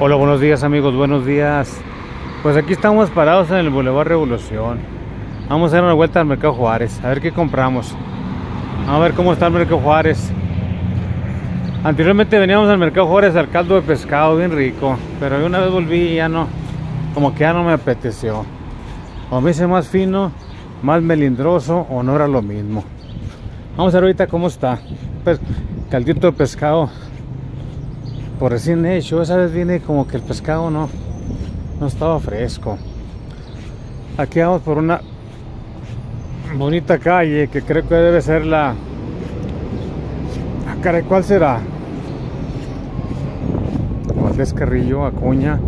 Hola, buenos días amigos, buenos días. Pues aquí estamos parados en el Boulevard Revolución. Vamos a dar una vuelta al Mercado Juárez, a ver qué compramos. Vamos a ver cómo está el Mercado Juárez. Anteriormente veníamos al Mercado Juárez al caldo de pescado, bien rico. Pero una vez volví y ya no, como que ya no me apeteció. O me hice más fino, más melindroso o no era lo mismo. Vamos a ver ahorita cómo está. Pues, caldito de pescado por recién hecho. Esa vez viene como que el pescado no, no estaba fresco. Aquí vamos por una bonita calle que creo que debe ser la. Ah, ¿cuál será? Valdés Carrillo, Acuña.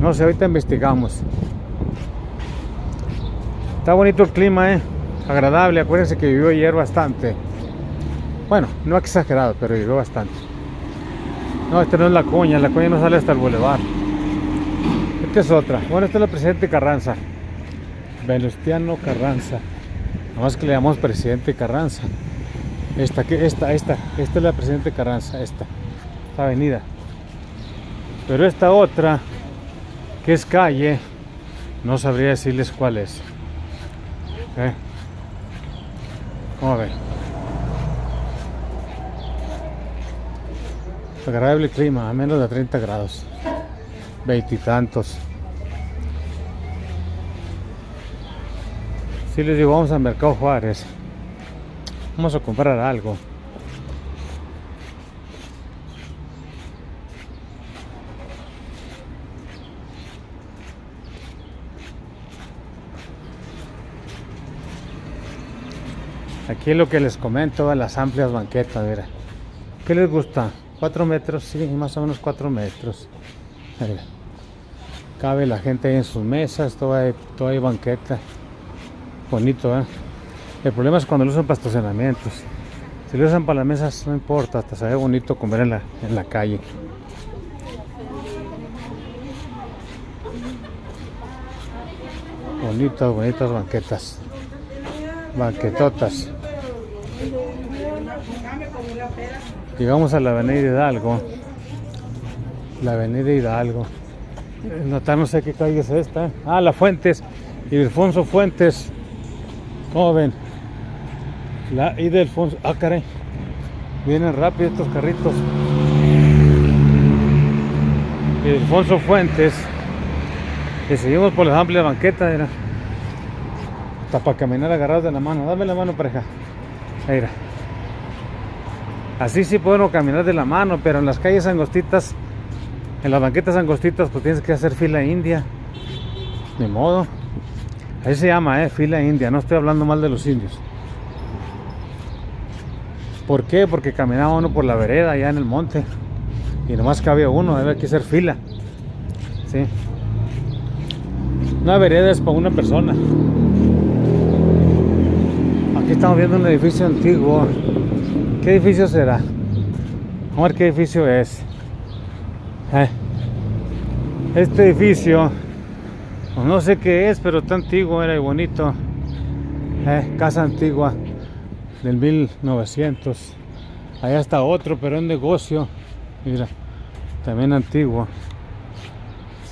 No sé, ahorita investigamos. Está bonito el clima, eh. Agradable. Acuérdense que llovió ayer bastante. Bueno, no exagerado, pero llovió bastante. No, esta no es la cuña, la cuña no sale hasta el bulevar. Esta es otra. Bueno, esta es la presidente Carranza. Venustiano Carranza. Nada más que le llamamos presidente Carranza. Esta, que esta, esta, esta es la presidente Carranza, esta, esta avenida. Pero esta otra, que es calle, no sabría decirles cuál es. ¿Eh? ¿Cómo ven? Agradable clima, a menos de 30 grados. Veintitantos. Si les digo, vamos al Mercado Juárez. Vamos a comprar algo. Aquí es lo que les comento las amplias banquetas, mira. ¿Qué les gusta? 4 metros, sí, más o menos 4 metros. Cabe la gente ahí en sus mesas, todo hay, todo banqueta. Bonito, ¿eh? El problema es cuando lo usan para estacionamientos. Si lo usan para las mesas, no importa, hasta se ve bonito comer en la, en la calle. Bonitas, bonitas banquetas. Banquetotas. Llegamos a la avenida Hidalgo. La avenida Hidalgo. Notar no sé qué calle es esta. Ah, la Fuentes. Y Alfonso Fuentes. ¿Cómo ven? La I de Alfonso. Ah, caray. Vienen rápido estos carritos. Y Alfonso Fuentes. Y seguimos por la amplia banqueta. Era. Hasta para caminar agarrados de la mano. Dame la mano, pareja. Ahí era. Así sí puedo caminar de la mano, pero en las calles angostitas, en las banquetas angostitas, pues tienes que hacer fila india. Ni modo. Ahí se llama, eh, fila india. No estoy hablando mal de los indios. ¿Por qué? Porque caminaba uno por la vereda allá en el monte. Y nomás cabía uno, debe que hacer fila. Sí. Una vereda es para una persona. Aquí estamos viendo un edificio antiguo ¿Qué edificio será? Vamos a ver qué edificio es. Eh, este edificio, pues no sé qué es, pero está antiguo, era bonito. Eh, casa antigua del 1900. Allá está otro, pero es negocio. Mira, también antiguo.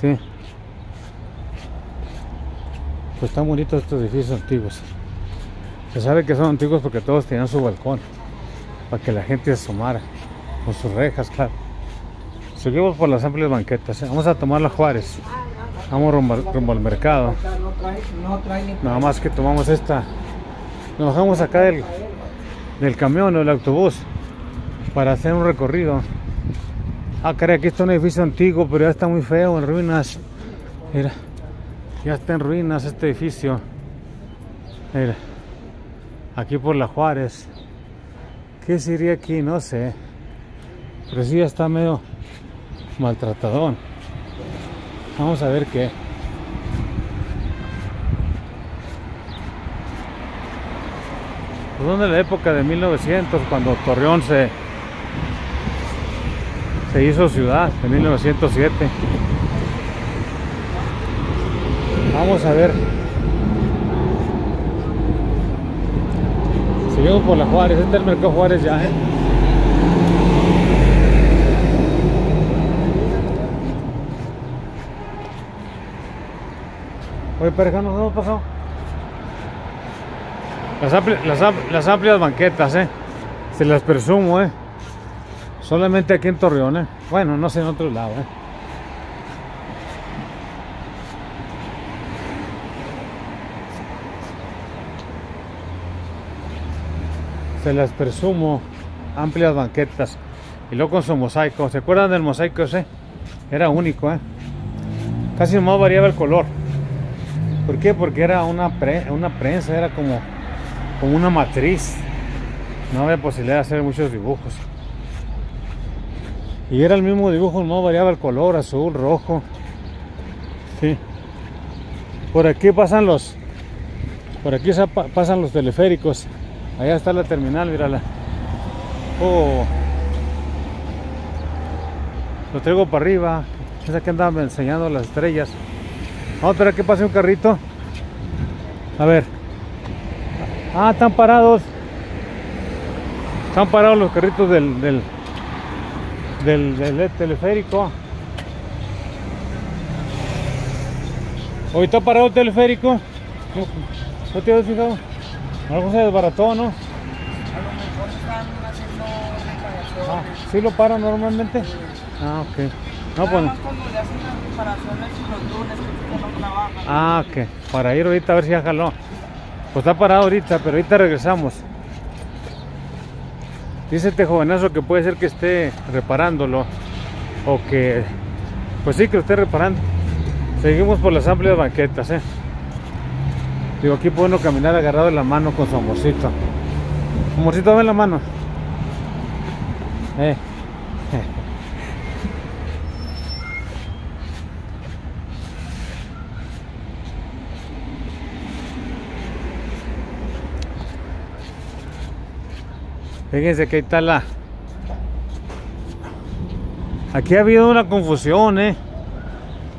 Sí. Pues están bonitos estos edificios antiguos. Se sabe que son antiguos porque todos tenían su balcón para que la gente se asomara con sus rejas, claro. Seguimos por las amplias banquetas. ¿eh? Vamos a tomar la Juárez. Vamos rumbo, al mercado. Nada más que tomamos esta. Nos bajamos acá del, del camión o del autobús para hacer un recorrido. Ah, caray, aquí está un edificio antiguo, pero ya está muy feo, en ruinas. Mira, ya está en ruinas este edificio. Mira, aquí por la Juárez. ¿Qué sería aquí? No sé. Pero sí ya está medio maltratadón. Vamos a ver qué. Pues donde la época de 1900, cuando Torreón se, se hizo ciudad, en 1907. Vamos a ver. Seguimos por la Juárez, este es el mercado Juárez ya, ¿eh? Oye, pareja, nos hemos pasado. Las, las, amplias banquetas, ¿eh? Se las presumo, ¿eh? Solamente aquí en Torreón, ¿eh? Bueno, no sé en otro lado, ¿eh? Se las presumo amplias banquetas. Y luego con su mosaico. ¿Se acuerdan del mosaico ese? Era único, ¿eh? Casi no variaba el color. ¿Por qué? Porque era una, pre- una prensa, era como, como una matriz. No había posibilidad de hacer muchos dibujos. Y era el mismo dibujo, no variaba el color, azul, rojo. Sí. Por aquí pasan los. Por aquí sa- pa- pasan los teleféricos. Allá está la terminal, mírala. Oh. Lo traigo para arriba. Esa que andaba enseñando las estrellas. Vamos a esperar que pase un carrito. A ver. Ah, están parados. Están parados los carritos del, del, del, del teleférico. Hoy está parado el teleférico. ¿No, ¿no te fijado? Algo se desbarató, ¿no? A lo mejor están haciendo Ah, reparaciones. ¿Sí lo paran normalmente? Ah, ok. No, Nada pues. más cuando le hacen las reparaciones y los lunes que no trabajan. Ah, ok. Para ir ahorita a ver si ya jaló. Pues está parado ahorita, pero ahorita regresamos. Dice este jovenazo que puede ser que esté reparándolo. O que. Pues sí, que lo esté reparando. Seguimos por las amplias banquetas, eh. Digo, aquí puede uno caminar agarrado de la mano con su amorcito. Amorcito, ven la mano. Eh. Fíjense que ahí está la. Aquí ha habido una confusión, eh.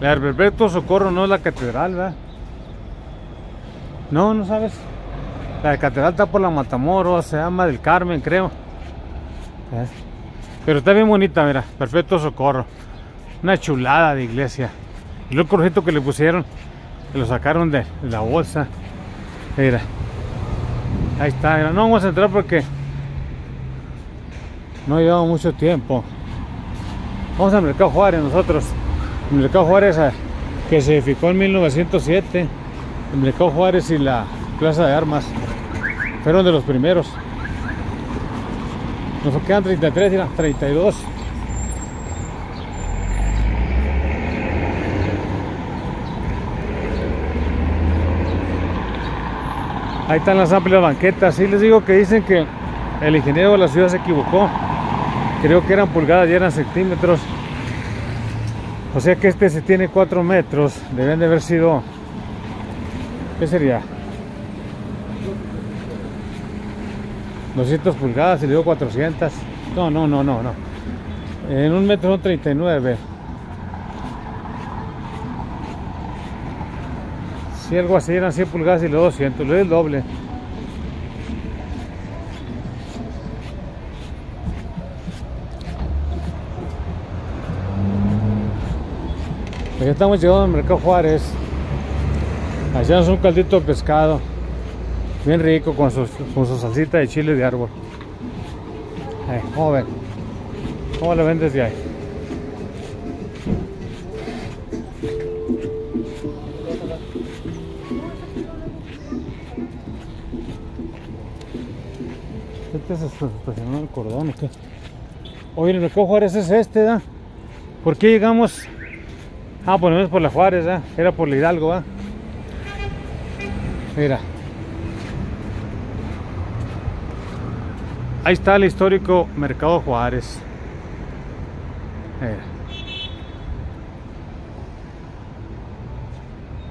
La de Perpetuo Socorro no es la catedral, ¿verdad? No, no sabes. La catedral está por la Matamoros, se llama del Carmen, creo. Pero está bien bonita, mira, Perpetuo Socorro. Una chulada de iglesia. Y luego el crujito que le pusieron, que lo sacaron de, la bolsa. Mira. Ahí está, mira. No vamos a entrar porque no llevamos mucho tiempo. Vamos al Mercado Juárez nosotros. El Mercado Juárez eh, que se edificó en 1907. El Mercado Juárez y la Plaza de Armas fueron de los primeros. Nos quedan 33 y las 32. Ahí están las amplias banquetas. Sí les digo que dicen que el ingeniero de la ciudad se equivocó. Creo que eran pulgadas y eran centímetros. O sea que este se tiene 4 metros. Deben de haber sido... ¿Qué sería? 200 pulgadas y le dio 400. No, no, no, no, no. En un metro son 39. Si algo así eran 100 pulgadas y le dio 200. Le dio el doble. Ya estamos llegando al Mercado Juárez. Hacemos un caldito de pescado. Bien rico con su, con su salsita de chile de árbol. Ay, ¿Cómo ven? ¿Cómo lo ven desde ahí? Este se el cordón qué? Oye, el Mercado Juárez es este, ¿da? ¿Por qué llegamos? Ah, pues no es por la Juárez, ¿da? Era por la Hidalgo, ¿da? Mira. Ahí está el histórico Mercado Juárez.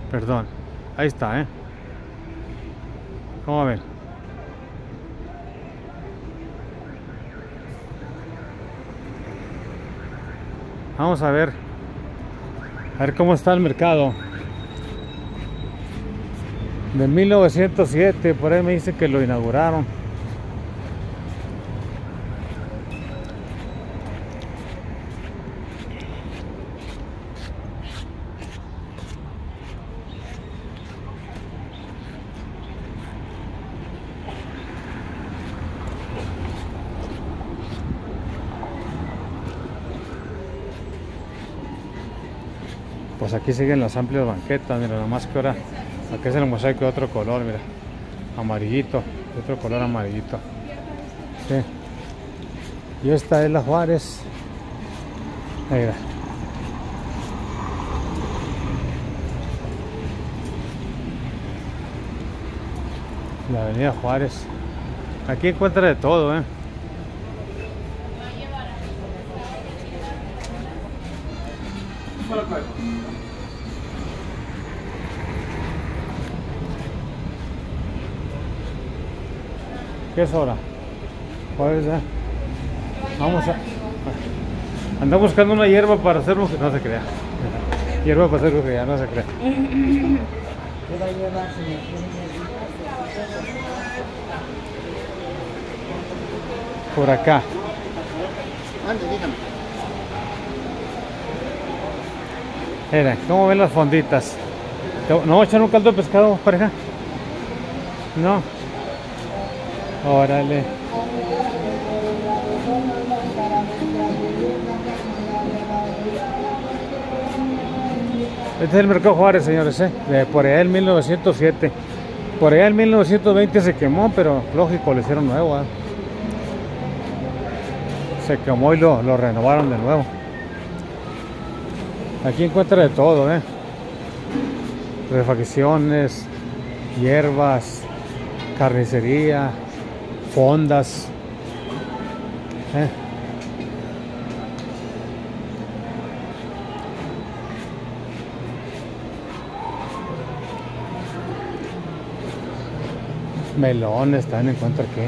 Perdón. Ahí está, ¿eh? ¿Cómo ven? Vamos a ver. A ver cómo está el mercado de 1907, por ahí me dice que lo inauguraron. Pues aquí siguen las amplias banquetas, mira, nomás que ahora aquí es el mosaico de otro color, mira, amarillito, de otro color amarillito. Sí. Y esta es la Juárez. Mira. La avenida Juárez. Aquí encuentra de todo, ¿eh? ¿Qué es hora? ¿Cuál es, eh? Vamos a... Anda buscando una hierba para hacer que no se crea. Hierba para hacer ya no se crea. Por acá. Mira, ¿cómo ven las fonditas? ¿No echan un caldo de pescado, pareja? No. Órale. Este es el Mercado Juárez, señores, ¿eh? de por allá en 1907. Por allá en 1920 se quemó, pero lógico, lo hicieron nuevo. ¿eh? Se quemó y lo, lo renovaron de nuevo. Aquí encuentra de todo, ¿eh? Refacciones, hierbas, carnicería, fondas. ¿eh? Melones también encuentra aquí.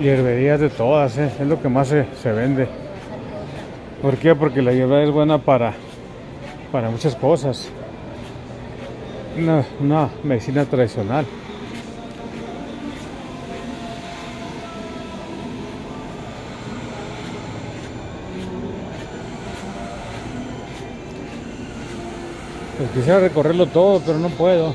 hierberías de todas, ¿eh? es lo que más se, vende. ¿Por qué? Porque la hierba es buena para, para muchas cosas. Una, una medicina tradicional. Pues quisiera recorrerlo todo, pero no puedo.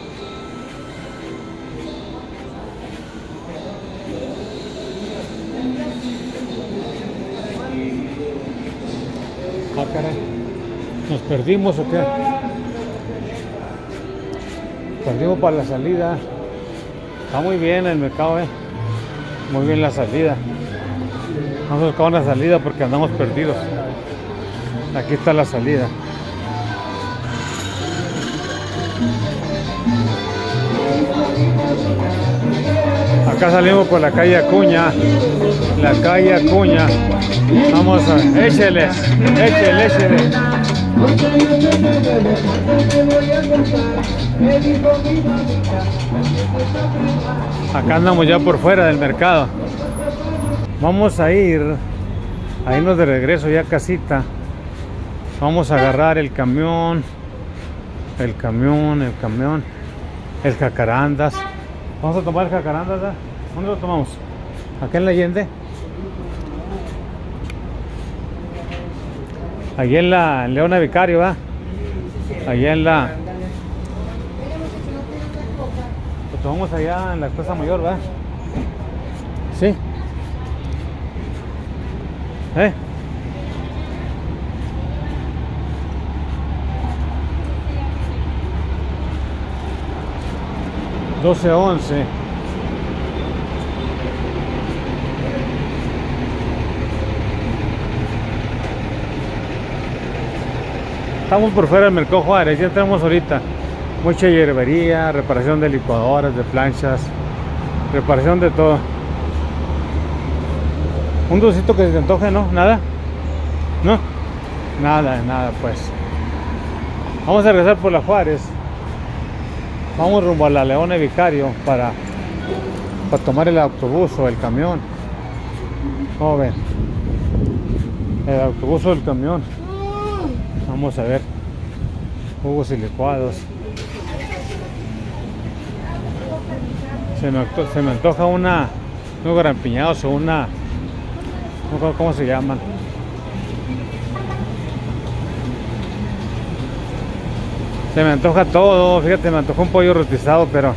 Perdimos o qué? Perdimos para la salida. Está muy bien el mercado, eh. Muy bien la salida. Vamos a buscar una salida porque andamos perdidos. Aquí está la salida. Acá salimos por la calle Acuña. La calle Acuña. Vamos a. Échele, échele, échele. Acá andamos ya por fuera del mercado. Vamos a ir a irnos de regreso ya a casita. Vamos a agarrar el camión. El camión, el camión. El jacarandas. Vamos a tomar el jacarandas. ¿Dónde lo tomamos? Acá en la Allende. Allí en la Leona Vicario, ¿va? Allá en la. Lo tomamos allá en la Plaza Mayor, ¿va? Sí. ¿Eh? Doce once. Estamos por fuera del Mercado Juárez, ya tenemos ahorita mucha hierbería, reparación de licuadoras, de planchas, reparación de todo. Un dulcito que se te antoje, ¿no? ¿Nada? ¿No? Nada, nada, pues. Vamos a regresar por la Juárez. Vamos rumbo a la Leona Vicario para, para tomar el autobús o el camión. ¿Cómo ven? El autobús o el camión. Vamos a ver. Jugos y licuados. Se me, se me antoja una. Unos grampiñados o una. No cómo se llaman. Se me antoja todo. Fíjate, me antoja un pollo rotizado, pero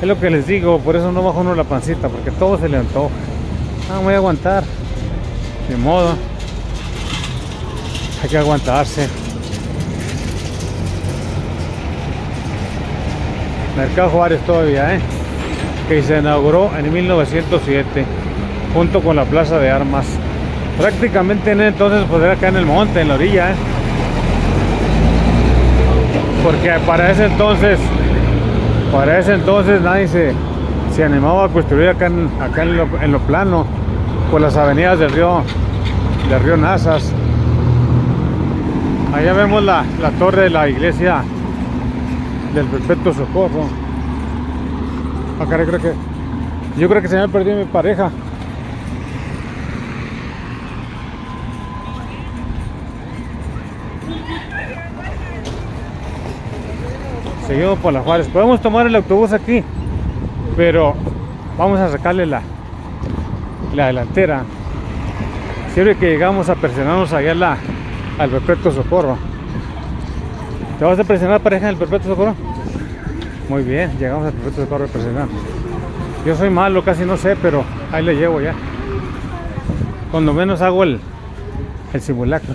Es lo que les digo, por eso no bajo uno la pancita, porque todo se le antoja. Ah, voy a aguantar. De modo. Hay que aguantarse. Mercado Juárez todavía, ¿eh? Que se inauguró en 1907, junto con la Plaza de Armas. Prácticamente en entonces pues era acá en el monte, en la orilla, ¿eh? Porque para ese entonces, para ese entonces nadie se, se animaba a construir acá en, acá en, lo, en plano, por las avenidas del río, del río Nazas. Allá vemos la, la torre de la iglesia del Perpetuo Socorro. Acá creo que yo creo que se me ha perdido mi pareja. Seguimos por las Juárez. Podemos tomar el autobús aquí, pero vamos a sacarle la, la delantera. Siempre que llegamos a presionarnos allá la, al Perpetuo Socorro. ¿Te vas a presionar pareja en el Perpetuo Socorro? Muy bien, llegamos al Perpetuo Socorro a presionar. Yo soy malo, casi no sé, pero ahí le llevo ya. Cuando menos hago el, el simulacro.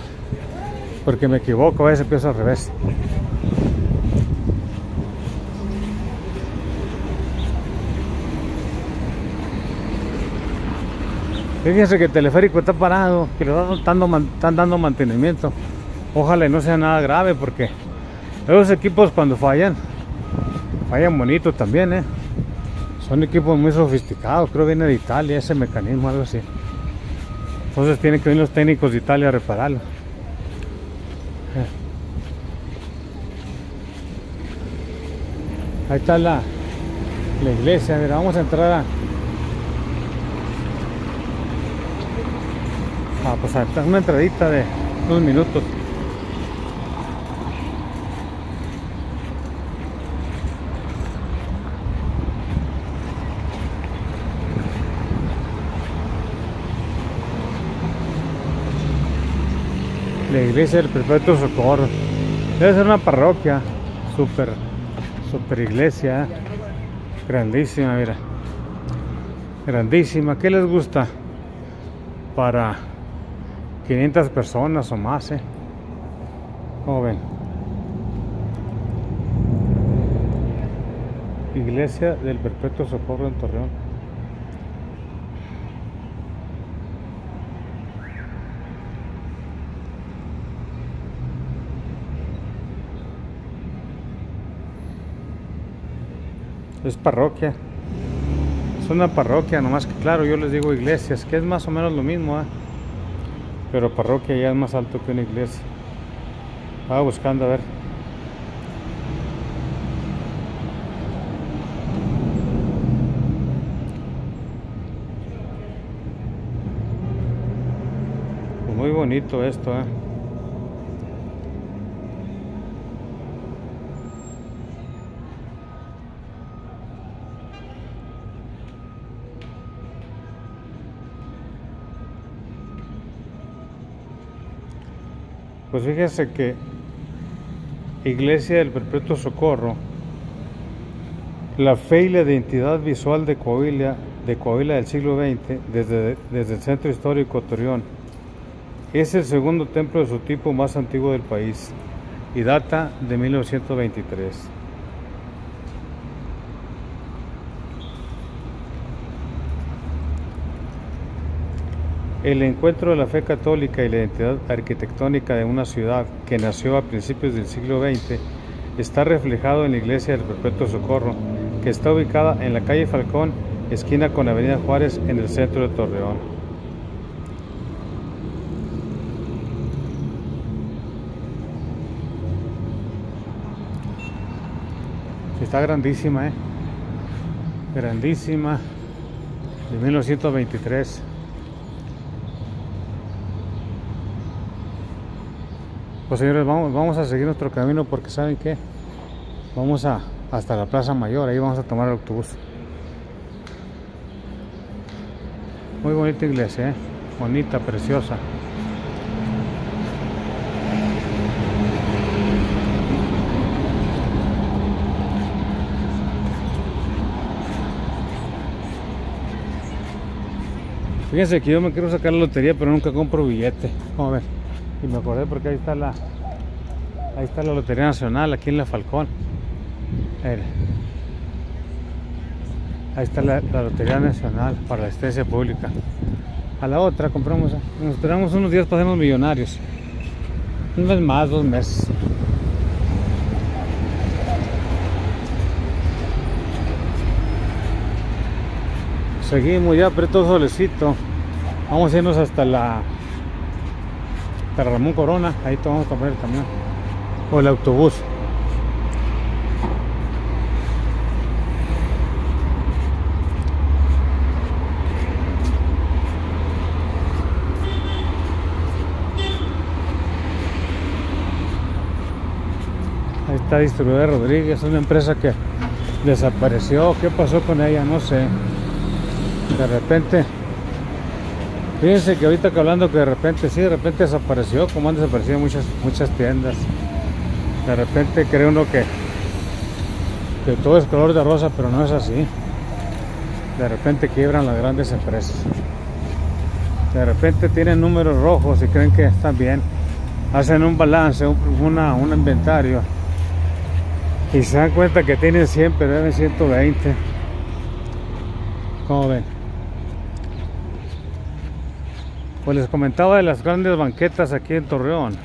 Porque me equivoco, a veces empiezo al revés. Fíjense que el teleférico está parado, que le están dando, mantenimiento. Ojalá no sea nada grave porque esos equipos cuando fallan, fallan bonitos también, ¿eh? Son equipos muy sofisticados, creo que viene de Italia ese mecanismo, algo así. Entonces tienen que venir los técnicos de Italia a repararlo. Ahí está la, la iglesia, mira, vamos a entrar a... Ah, pues está una entradita de unos minutos. La iglesia del Perpetuo Socorro. Debe ser una parroquia. Super, super iglesia. Grandísima, mira. Grandísima. ¿Qué les gusta? Para 500 personas o más, ¿eh? Como ven. Iglesia del Perpetuo Socorro en Torreón. Es parroquia. Es una parroquia, nomás que claro, yo les digo iglesias, que es más o menos lo mismo, ¿eh? Pero parroquia ya es más alto que una iglesia. Estaba buscando a ver. Pues muy bonito esto, ¿eh? Pues fíjese que Iglesia del Perpetuo Socorro, la fe y la identidad visual de Coahuila, de Coahuila del siglo XX, desde, desde el centro histórico Torreón, es el segundo templo de su tipo más antiguo del país y data de 1923. El encuentro de la fe católica y la identidad arquitectónica de una ciudad que nació a principios del siglo XX está reflejado en la iglesia del Perpetuo Socorro, que está ubicada en la calle Falcón, esquina con Avenida Juárez, en el centro de Torreón. Está grandísima, ¿eh? Grandísima. De 1923. Pues señores, vamos, vamos a seguir nuestro camino porque saben que vamos a hasta la Plaza Mayor, ahí vamos a tomar el autobús. Muy bonita iglesia, ¿eh? bonita, preciosa. Fíjense que yo me quiero sacar la lotería, pero nunca compro billete. Vamos a ver. Y me acordé porque ahí está la ahí está la Lotería Nacional aquí en la Falcón. Ahí está la, Lotería Nacional para la asistencia pública. A la otra compramos, nos esperamos unos días para hacernos millonarios. Un mes más, dos meses. Seguimos ya, preto solecito. Vamos a irnos hasta la hasta Ramón Corona. Ahí te vamos a tomar el camión. O el autobús. Ahí está Distribuidora Rodríguez, una empresa que desapareció. ¿Qué pasó con ella? No sé. De repente, fíjense que ahorita que hablando que de repente, sí, de repente desapareció, como han desaparecido muchas, muchas tiendas. De repente cree uno que, que todo es color de rosa, pero no es así. De repente quiebran las grandes empresas. De repente tienen números rojos y creen que están bien. Hacen un balance, un, un inventario. Y se dan cuenta que tienen 100, pero deben 120. ¿Cómo ven? Pues les comentaba de las grandes banquetas aquí en Torreón.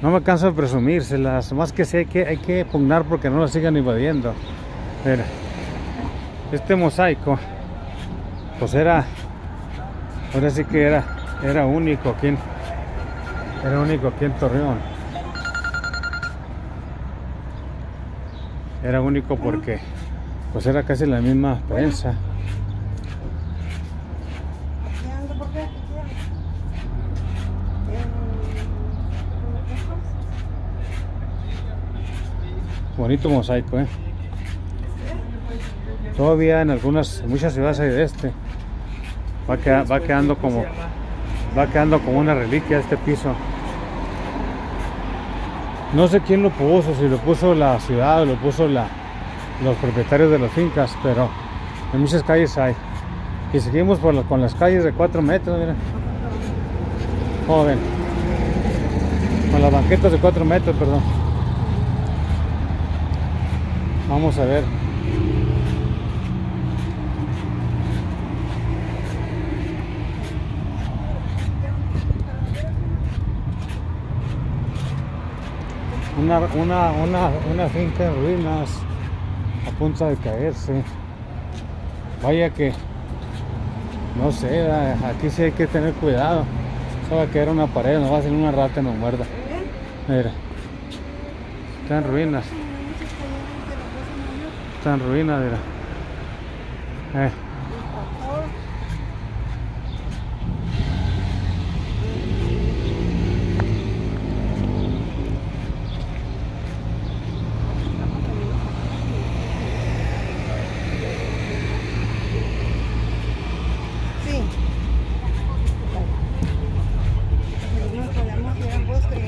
No me canso de presumírselas, más que hay que, hay que pugnar porque no las sigan invadiendo. Mira, este mosaico, pues era, ahora sí que era, era único aquí en, era único aquí en Torreón. Era único porque, pues era casi la misma prensa. Bonito mosaico, ¿eh? Todavía en algunas, muchas ciudades hay de este. Va, queda- va quedando como, va quedando como una reliquia este piso. No sé quién lo puso, si lo puso la ciudad o lo puso la, los propietarios de las fincas, pero en muchas calles hay. Y seguimos con las calles de 4 metros, miren. Joven. Con las banquetas de 4 metros, perdón. Vamos a ver. Una, una, una, una finca en ruinas a punto de caerse. Vaya que, no sé, a- aquí sí hay que tener cuidado. Se va a caer una pared, no va a ser una rata y nos muerda. Mira, está en ruinas. Está en ruinas, mira. Eh. Sí. Nos podemos ir al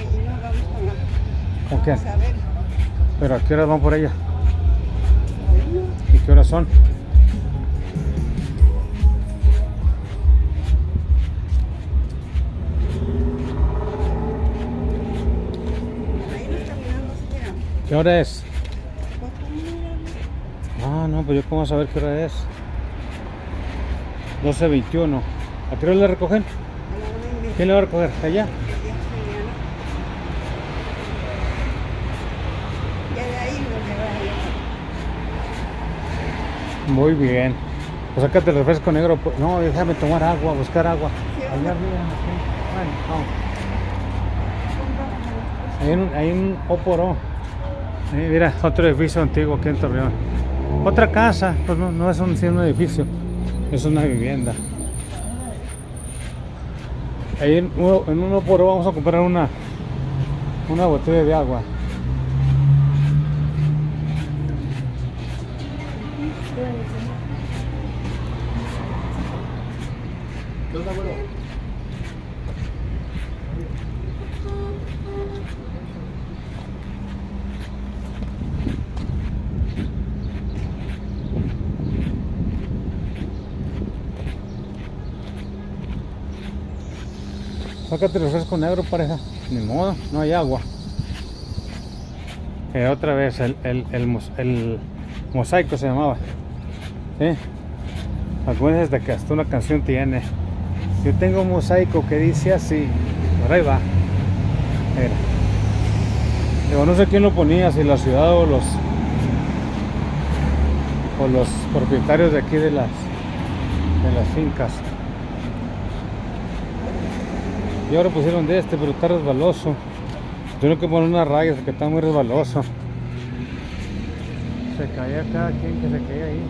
allí nos vamos con la ¿Con qué? Isabel. ¿Pero a qué horas van por ella? ¿Y qué hora es? Ah, no, pues yo cómo saber qué hora es. 12.21. ¿A qué hora la recogen? ¿Quién la va a recoger? ¿Allá? de mañana. Ya de ahí nos lleva Muy bien. Pues sácate el refresco negro. No, déjame tomar agua, buscar agua. Allá arriba. Hay un, hay un Oporo. Eh, mira, otro edificio antiguo aquí en Torreón. Otra casa, pues no, no es un, sí, un edificio, es una vivienda. Ahí en, en un Oporo vamos a comprar una, una botella de agua. ¿No te acuerdas? Sácate el refresco negro, pareja. Ni modo, no hay agua. Eh, otra vez, el, el, el, el, mosaico se llamaba. ¿Sí? Acuérdense de que hasta una canción tiene. Yo tengo un mosaico que dice así. Por ahí va. Mira. No sé quién lo ponía, si la ciudad o los o los propietarios de aquí de las de las fincas. Y ahora pusieron de este, pero está resbaloso. Tengo que poner una raya porque está muy resbaloso. Se caía cada quien que se caía ahí.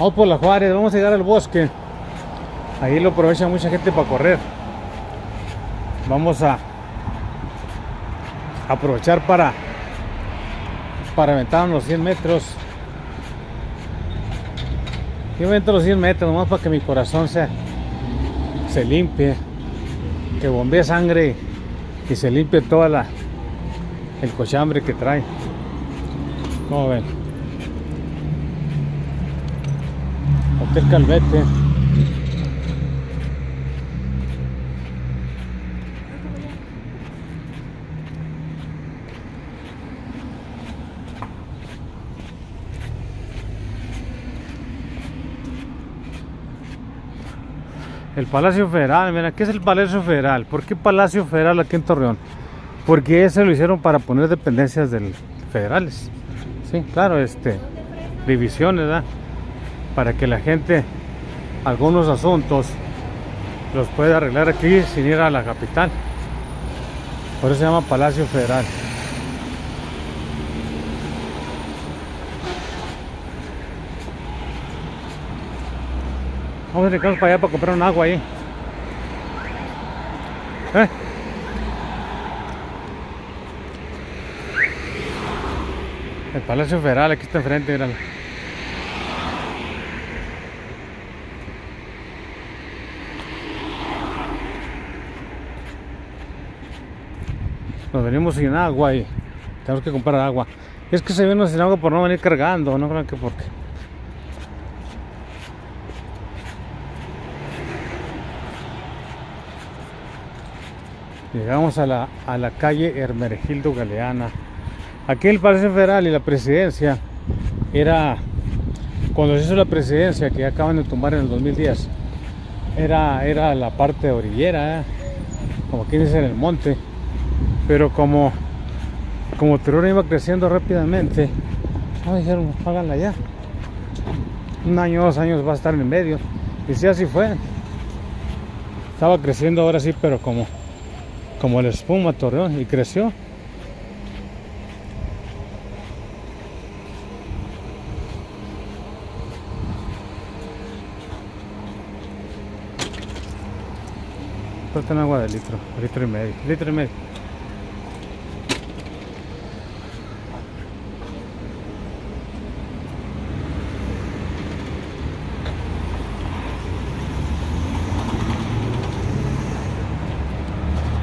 Vamos por la Juárez, vamos a llegar al bosque. Ahí lo aprovecha mucha gente para correr. Vamos a aprovechar para para aventar unos 100 metros. Yo avento los 100 metros nomás para que mi corazón se, se limpie, que bombee sangre y se limpie toda la el cochambre que trae. Como ven. Hotel Calvete. El Palacio Federal, mira, ¿qué es el Palacio Federal? ¿Por qué Palacio Federal aquí en Torreón? Porque ese lo hicieron para poner dependencias del federales. Sí, claro, este divisiones, ¿verdad? Para que la gente algunos asuntos los pueda arreglar aquí sin ir a la capital. Por eso se llama Palacio Federal. Vamos a dedicarnos para allá para comprar un agua ahí. ¿Eh? El Palacio Federal, aquí está enfrente, míralo. Venimos sin agua y tenemos que comprar agua. Es que se viene sin agua por no venir cargando, no creo que porque. Llegamos a la, a la calle Hermenegildo Galeana. Aquí el Palacio Federal y la presidencia era, cuando se hizo la presidencia que acaban de tumbar en el 2010, era, era la parte orillera, ¿eh? como quien dice en el monte. Pero como, como Torreón iba creciendo rápidamente, no dijeron, háganla ya. Un año, dos años va a estar en medio. Y sí, así fue. Estaba creciendo ahora sí, pero como como la espuma Torreón y creció. Falta agua de litro, litro y medio, litro y medio.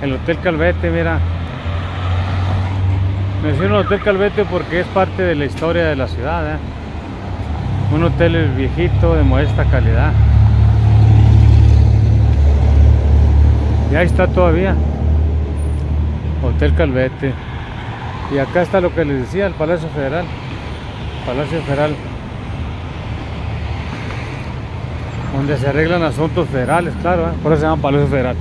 El Hotel Calvete, mira. Menciono el Hotel Calvete porque es parte de la historia de la ciudad. ¿eh? Un hotel viejito de modesta calidad. Y ahí está todavía. Hotel Calvete. Y acá está lo que les decía, el Palacio Federal. Palacio Federal. Donde se arreglan asuntos federales, claro. ¿eh? Por eso se llama Palacio Federal.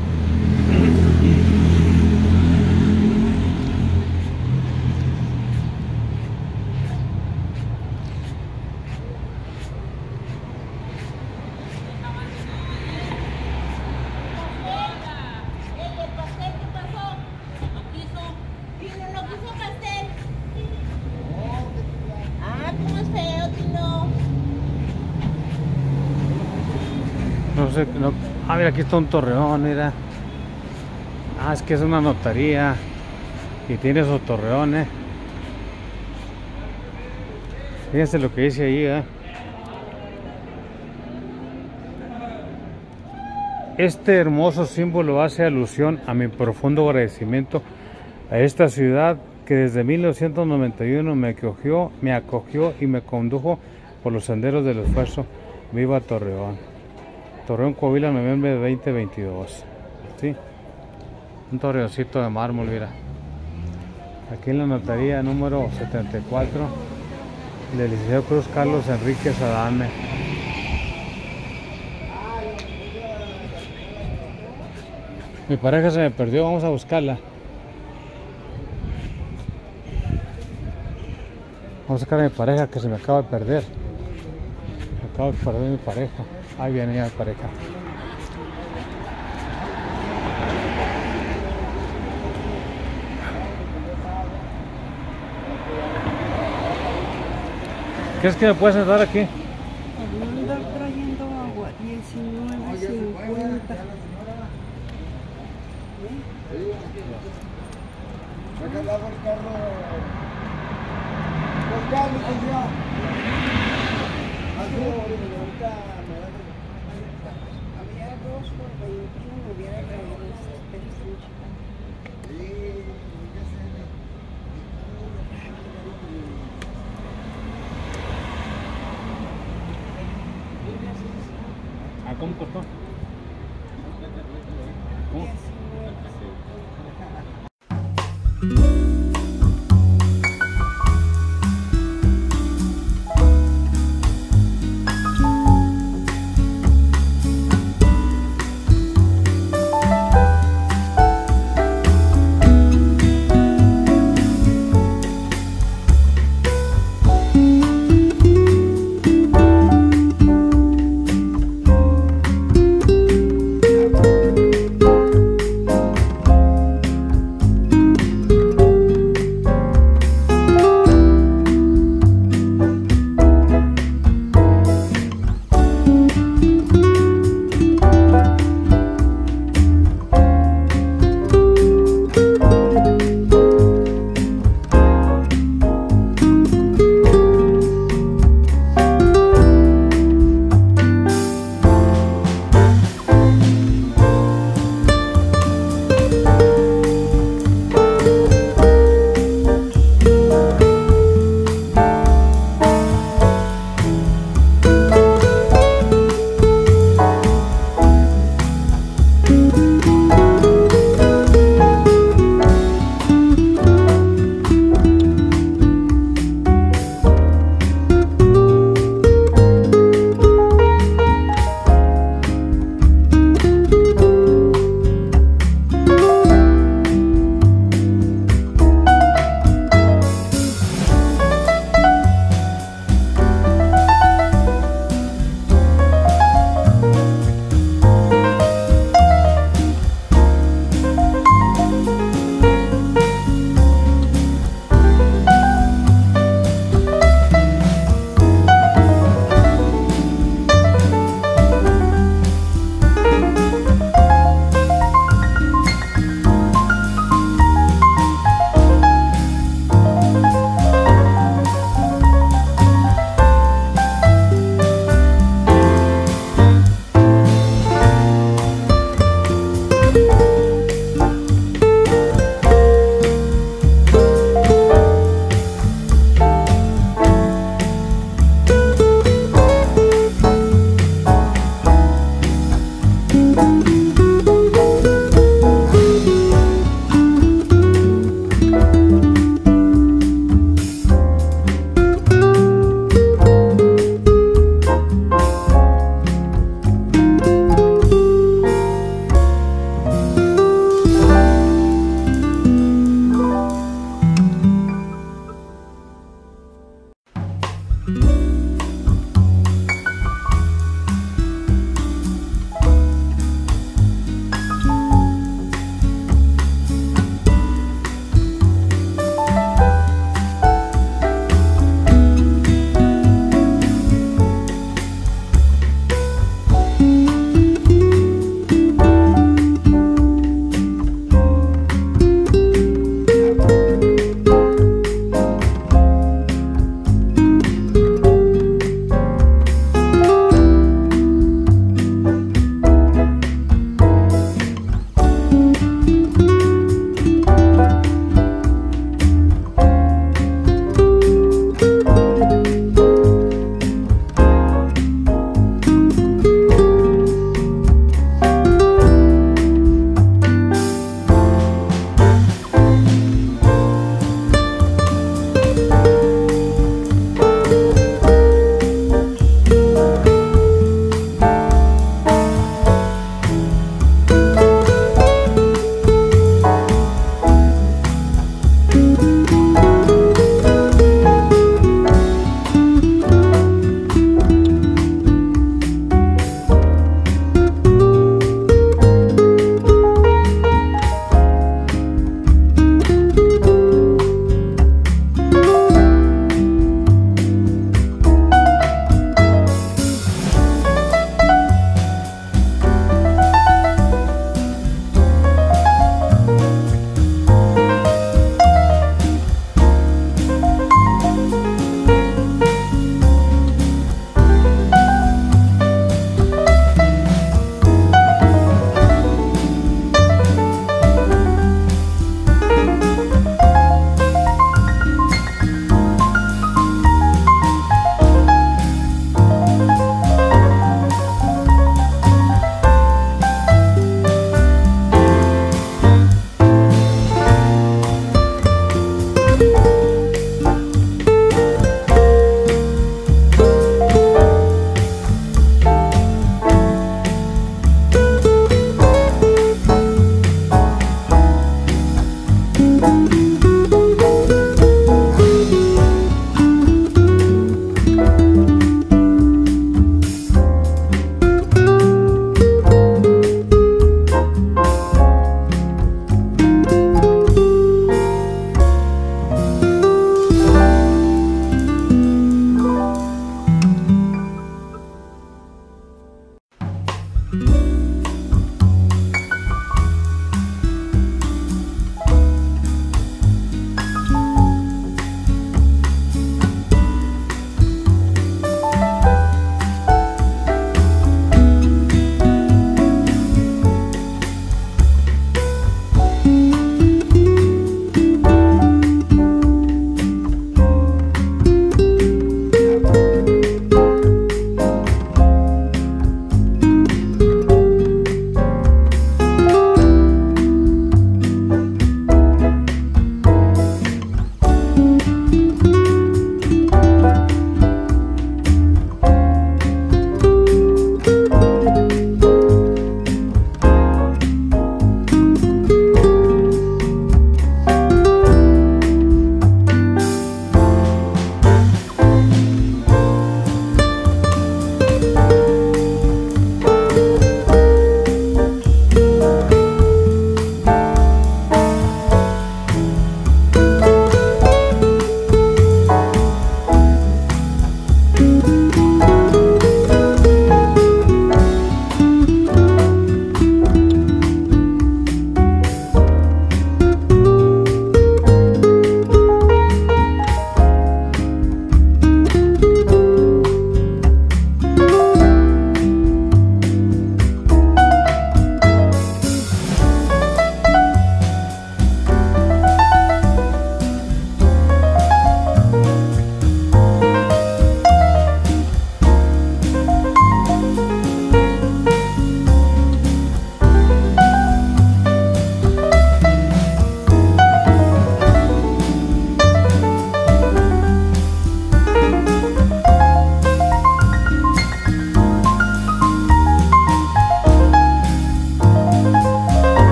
Ey, el pastel, ¿qué pasó? No quiso. Tino no quiso pastel. Ah, ¿cómo es feo, Tino? No sé, no. Ah, aquí está un torreón, mira. Ah, es que es una notaría. Y tiene su torreón, eh. Fíjense lo que dice ahí, eh. Este hermoso símbolo hace alusión a mi profundo agradecimiento a esta ciudad que desde 1991 me acogió, me acogió y me condujo por los senderos del esfuerzo. Viva Torreón. Torreón Coahuila, noviembre de 2022. ¿Sí? Un torreoncito de mármol, mira. Aquí en la notaría número 74 del licenciado Cruz Carlos Enríquez Adame. Mi pareja se me perdió, vamos a buscarla. Vamos a sacar a mi pareja que se me acaba de perder. Me acabo de perder mi pareja. Ahí viene ya mi pareja. ¿Qué es que me puedes sentar aquí? Andar trayendo agua, 19.50. Había dos por 21, hubiera traído esas peras Ah, ¿cómo costó? ¿Cómo?